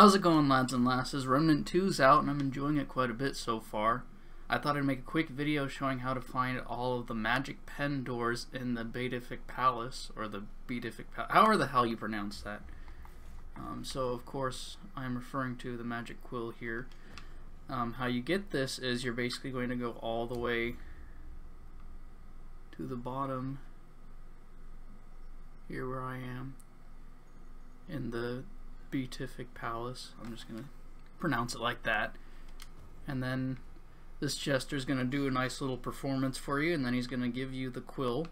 How's it going lads and lasses? Remnant 2's out and I'm enjoying it quite a bit so far. I thought I'd make a quick video showing how to find all of the magic pen doors in the Beatific Palace, or the Beatific Palace, however the hell you pronounce that. Um, so of course I'm referring to the magic quill here. Um, how you get this is you're basically going to go all the way to the bottom here where I am in the Beatific Palace. I'm just going to pronounce it like that. And then this Jester's going to do a nice little performance for you, and then he's going to give you the quill.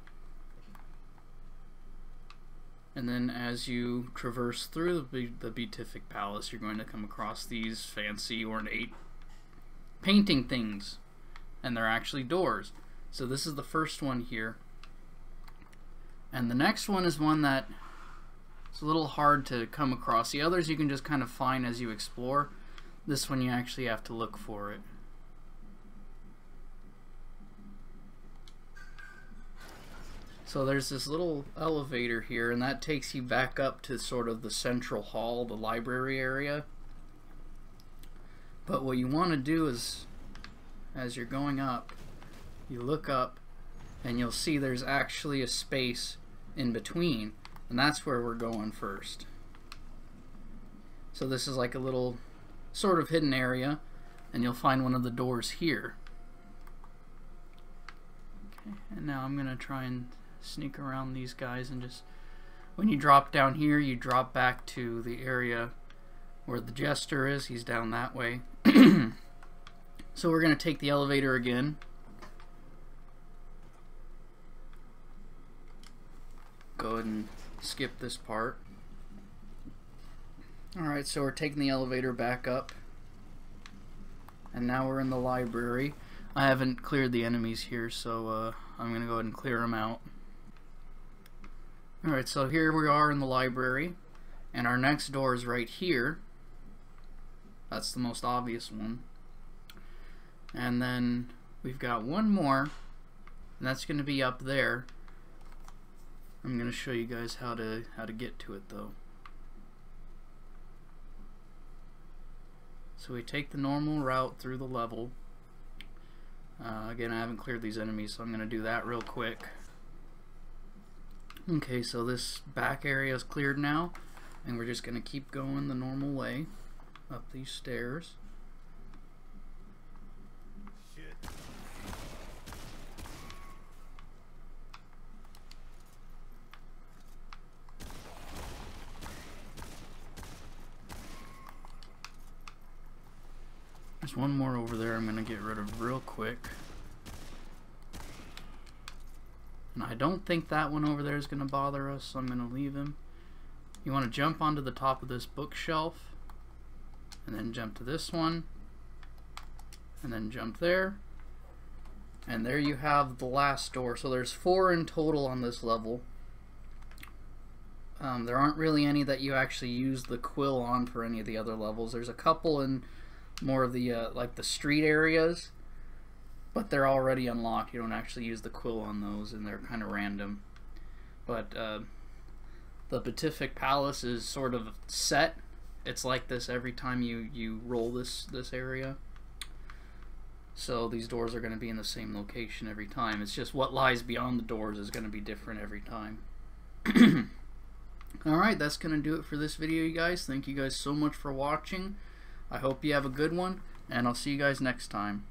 And then as you traverse through the, the Beatific Palace, you're going to come across these fancy ornate painting things. And they're actually doors. So this is the first one here. And the next one is one that it's a little hard to come across. The others you can just kind of find as you explore. This one you actually have to look for it. So there's this little elevator here and that takes you back up to sort of the central hall, the library area. But what you want to do is as you're going up, you look up and you'll see there's actually a space in between and that's where we're going first. So this is like a little sort of hidden area and you'll find one of the doors here. Okay, and now I'm going to try and sneak around these guys and just when you drop down here you drop back to the area where the jester is. He's down that way. so we're going to take the elevator again go ahead and skip this part. Alright, so we're taking the elevator back up. And now we're in the library. I haven't cleared the enemies here, so uh, I'm going to go ahead and clear them out. Alright, so here we are in the library. And our next door is right here. That's the most obvious one. And then we've got one more. And that's going to be up there. I'm going to show you guys how to how to get to it though. So we take the normal route through the level. Uh, again, I haven't cleared these enemies, so I'm going to do that real quick. Okay, so this back area is cleared now, and we're just going to keep going the normal way up these stairs. There's one more over there I'm going to get rid of real quick. And I don't think that one over there is going to bother us, so I'm going to leave him. You want to jump onto the top of this bookshelf, and then jump to this one, and then jump there. And there you have the last door. So there's four in total on this level. Um, there aren't really any that you actually use the quill on for any of the other levels. There's a couple in more of the uh, like the street areas but they're already unlocked. You don't actually use the quill on those and they're kind of random. But uh, the Beatific Palace is sort of set. It's like this every time you you roll this this area. So these doors are going to be in the same location every time. It's just what lies beyond the doors is going to be different every time. Alright that's going to do it for this video you guys. Thank you guys so much for watching I hope you have a good one, and I'll see you guys next time.